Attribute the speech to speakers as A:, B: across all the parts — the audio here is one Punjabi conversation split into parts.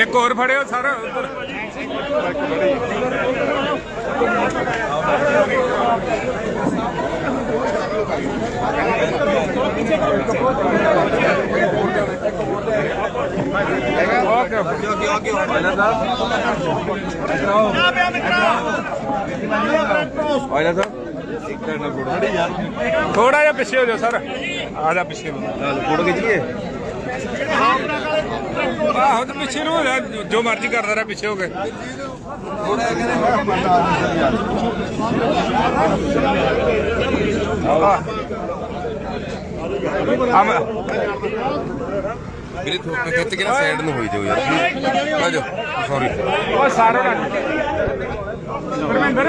A: ਇੱਕ ਹੋਰ ਫੜਿਓ ਸਾਰਾ। ਉੱਧਰ ਓਕੇ ਓਕੇ
B: ਆਇਲਾ ਸਾਹਿਬ
A: ਥੋੜਾ ਜਿਹਾ ਪਿੱਛੇ ਹੋ ਜਾਓ ਸਰ। ਆ ਜਾ ਪਿੱਛੇ।
B: ਫੋਟੋ ਖਿੱਚੀਏ
A: ਆਹੋ ਤੇ ਪਿੱਛੇ ਨੂੰ ਹੋ ਜਾ ਜੋ ਮਰਜ਼ੀ ਕਰਦਾ ਰਿਹਾ ਪਿੱਛੇ ਹੋ ਕੇ। ਆਮ
B: ਵੀਰੇ ਥੋੜਾ ਖਿੱਚ ਕੇ ਨਾ ਸਾਈਡ ਨੂੰ ਹੋਈ ਜਾਓ ਯਾਰ। ਆ ਜਾਓ ਸੌਰੀ
A: ਉਹ ਸਾਰੇ ਰੱਖ। ਪਰਮਿੰਦਰ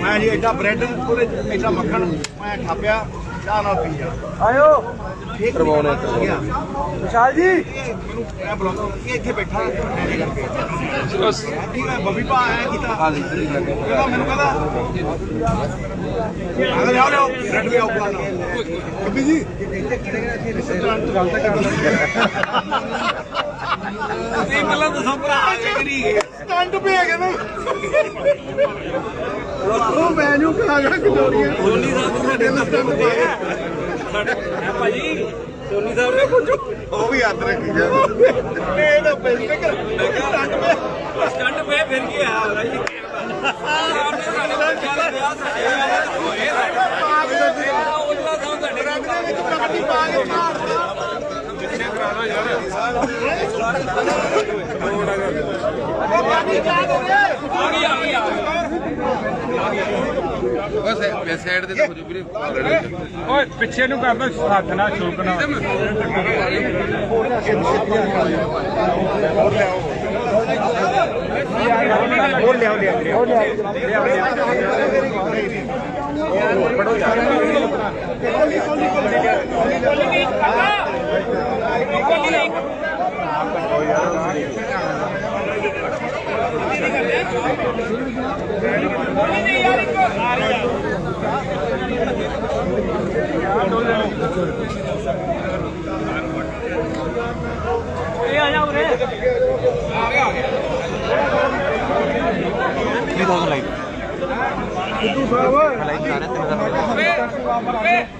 C: ਮੈਂ ਜੀ ਐਡਾ ਬ੍ਰੈਡ ਉਹਦੇ ਐਡਾ ਮੱਖਣ ਮੈਂ ਖਾਪਿਆ ਚਾਹ ਨਾਲ ਪੀ ਜਾ ਆਇਓ।
B: ਕਰਵਾਉਣੇ
C: ਵਿਸ਼ਾਲ ਜੀ। ਮੈਨੂੰ ਇਹ ਬੁਲਾਓ ਇਹ ਇੱਥੇ ਬੈਠਾ ਐਨੇ ਕਰਕੇ। ਠੀਕ ਹੈ ਬੱਬੀ ਭਾ ਆਇਆ ਕੀਤਾ ਕਹਿੰਦਾ ਮੈਨੂੰ ਕਹਿੰਦਾ ਅਗਰ ਆਓ ਬ੍ਰੈਡ ਵੀ ਆਊਗਾ ਬੱਬੀ ਜੀ। ਗੱਲ ਤਾਂ ਕਰ ਤੁਸੀਂ ਪਹਿਲਾਂ ਦੱਸੋ ਭਰਾ ਕਿਹੜੀ ਸਟੰਟ ਪੇ ਹੈਗੇ ਨਾ। ਉਹ ਮੈਨੂੰ ਕਹਾ ਗਿਆ ਕਿਦੋਰੀਆਂ ਸੋਨੀ ਸਾਹਿਬ ਸਾਡੇ ਨਾਲ ਸਟੰਟ ਪੇ ਹੈ ਭਾਜੀ? ਸੋਨੀ ਸਾਹਿਬ ਨੇ ਪੁੱਛੋ। ਉਹ ਵੀ ਹੱਥ ਰੱਖੀ ਜਾ। ਇਹ ਤਾਂ ਪੈਸੇ ਕਰ ਸਟੰਟ ਪੇ। ਸਟੰਟ ਪੇ ਫਿਰ ਕੀ ਆ? ਭਾਈ
B: ਬਸ ਸਾਈਡ ਤੇ ਹੋ ਜਾਓ ਵੀਰੇ।
A: ਓਏ ਪਿੱਛੇ ਨੂੰ ਕਰ ਦੋ ਹੱਥ ਨਾਲ ਛੋਕਣਾ
C: ਹੋਰ ਲਿਆਓ ਲਿਆਓ ਪੂਰੇ ਨੂੰ ਆ ਜਰਾ ਮੈਂ ਬੋਲੀ
A: ਬੋਲੀਆਂ ਲੱਗੇ ਉਹਨਾਂ ਦੇ ਨਾਲ ਆ ਕਿਸੇ ਨਾਲ
C: ਕਰ ਦਿਓ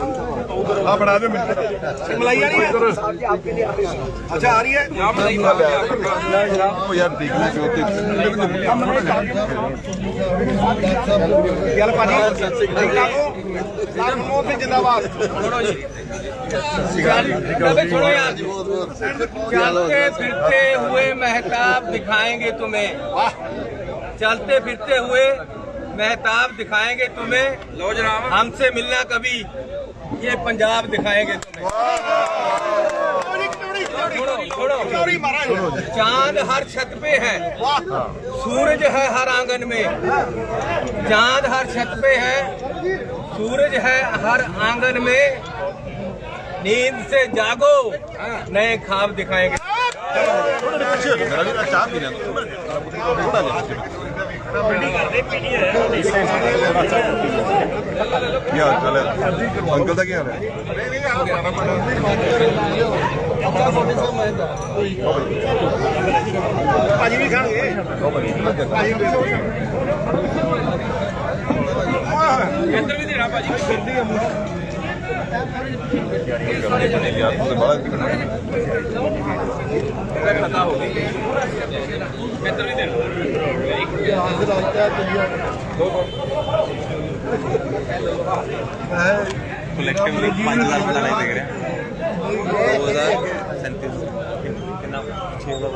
A: हाँ अच्छा, जिंदाबाद।
C: चलते फिरते हुए महताब दिखाएँगे तुम्हें। चलते फिरते हुए मेहताब दिखाएँगे तुम्हें लोजराम हमसे मिलना कभी ये पंजाब दिखाएँगे तुम्हें चाँद हर छत पे है सूरज है हर आँगन में चाँद हर छत पे है सूरज है हर आँगन में नींद से जागो नए ख्वाब दिखाएँगे
D: ਕੀ ਹਾਲ ਚਾਲ ਹੈ? ਅੰਕਲ ਦਾ ਕੀ ਹਾਲ ਹੈ?
A: ਭਾਜੀ ਵੀ ਖਾਣਗੇ। ਭਾਜੀ ਵੀ
C: ਇੱਧਰ ਵੀ ਦੇਣਾ ਭਾਜੀ।
D: ਯਾਰ ਤੂੰ ਬੜਾ
C: ਖਤਾ ਹੋ ਗਈ ਇੱਧਰ ਵੀ ਦੇਣਾ
E: ਕਲੈਕਟਿਵਲੀ 5000 ਰੁਪਏ ਦਾ ਲੈ ਰਿਹਾ 2037 ਕਿੰਨਾ 6 ਦਾ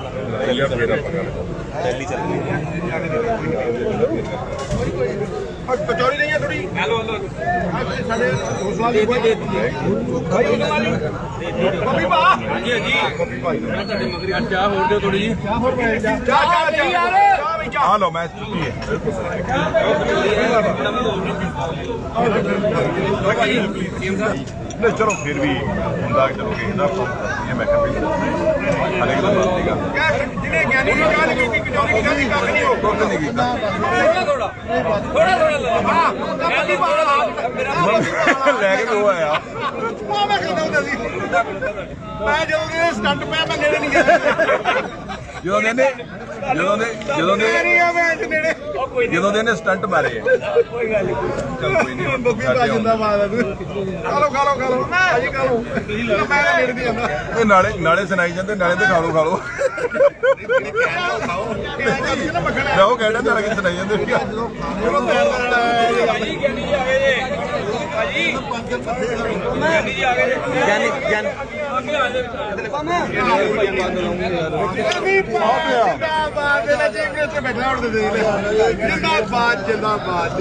E: ਦਿੱਲੀ ਚੱਲ ਰਹੀ ਹੈ
A: ਕਚੌਰੀ ਨਹੀਂ ਹੈ ਥੋੜੀ
C: ਹੈਲੋ ਹੈਲੋ।
A: ਸਾਡੇ ਹੌਸਲਾ ਦੀ ਕੋਈ ਬੱਬੀ ਭਾ।
C: ਹਾਂਜੀ ਹਾਂਜੀ। ਮੈਂ ਤੁਹਾਡੇ ਮਗਰ ਚਾਹ ਹੋਰ ਦਿਓ ਥੋੜੀ ਜੀ
A: ਚਾਹ ਚਾਹ ਚਾਹ ਚਾਹ। ਵੀ ਚਾਹ।
D: ਲਓ ਮੈਂ ਚੁੱਕੀ ਹੈ। ਨਹੀਂ ਚਲੋ ਫਿਰ ਵੀ ਹੁੰਦਾ ਕਿ ਚਲੋ ਕਿਸੇ ਦਾ ਇਹ ਮੈਂ ਕਿਹਾ ਵੀ ਹਲੇ ਕਿਹਦਾ ਬਾਤ ਨਹੀਂਗਾ
A: ਜਿਹਨੇ ਗਿਆਨੀ ਦੀ ਗੱਲ ਕੀਤੀ ਕਚੌਰੀ ਦੀ ਗੱਲ ਕੱਖ ਨਹੀਂ ਹੋ
D: ਕੁਝ ਨਹੀਂ ਕੀਤਾ
C: ਥੋੜਾ ਥੋੜਾ ਥੋੜਾ ਥੋੜਾ ਲਓ
A: ਹਾਂ ਭਾ ਮੇਰਾ
D: ਲੈ ਕੇ ਉਹ ਆਇਆ
A: ਮੈਂ ਕਹਿੰਦਾ ਹੁੰਦਾ ਸੀ ਮੈਂ ਜਦੋਂ ਦੇ ਸਟੰਟ ਪਿਆ ਮੈਂ ਨੇੜੇ ਨਹੀਂ ਗਿਆ
D: ਜਦੋਂ ਦੇ ਨੇ ਜਦੋਂ ਦੇ ਜਦੋਂ ਦੇ
A: ਅੱਜ
D: ਜਦੋਂ ਦੇ ਨੇ ਸਟੰਟ ਮਾਰੇ ਆ।
A: ਕੋਈ ਗੱਲ ਨਹੀਂ
D: ਚੱਲ ਕੋਈ ਨਹੀਂ
A: ਬੱਬੀ ਭਾ ਜਿੰਦਾਬਾਦ ਆ ਤੂੰ। ਖਾ ਲਓ ਖਾ ਲਓ ਖਾ ਲਓ। ਭਾਜੀ ਖਾ ਲਓ। ਮੈਂ ਤਾਂ ਨੇੜੇ ਨਹੀਂ ਜਾਂਦਾ।
D: ਇਹ ਨਾਲੇ ਨਾਲੇ ਸੁਣਾਈ ਜਾਂਦੇ ਨਾਲੇ ਤੇ ਖਾ ਲਓ ਖਾ ਲਓ। ਮੈਂ ਉਹ ਕਹਿੰਦਾ ਤੇਰਾ ਕੀ ਸੁਣਾਈ ਜਾਂਦੇ? ਸੀਗਾ
C: ਭਾਜੀ ਗਿਆਨੀ ਆ ਗਏ ਜੇ। ਭਾਜੀ। ਗਿਆਨੀ ਜੀ ਆ ਗਏ ਜੇ। ਗਿਆਨੀ
A: ਜਿੰਦਾਬਾਦ ਵਿੱਚ ਇੱਕ ਇੱਥੇ ਬੈਠਾ ਹੁਣ ਦੇ ਜਿੰਦਾਬਾਦ ਜਿੰਦਾਬਾਦ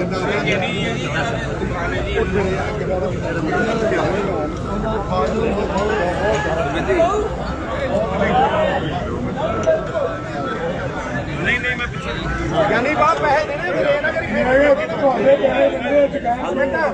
C: ਨਹੀਂ ਨਹੀਂ ਮੈਂ ਪਿੱਛੇ
A: ਯਾਨੀ ਬਾਪ ਪੈਸੇ ਦੇਣੇ ਇਹ ਨਾ ਕਰੀ ਫਿਰ ਤੁਹਾਡੇ ਪੈਸੇ ਦਿੰਦੇ ਚੁਕਾਉਂਦੇ
C: ਇਹਨਾਂ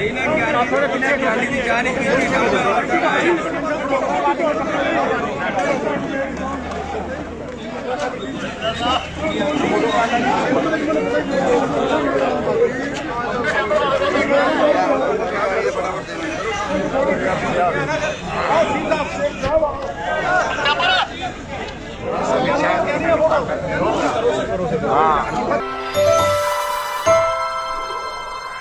C: ਇਹਨਾਂ ਗਿਆਨੀ ਇਹਨਾਂ ਗਿਆਨੀ ਦੀ ਜਾਨ ਕੀਤੀ ਜਾਊਗਾ
A: ਹਾਂ तदा पूर्वं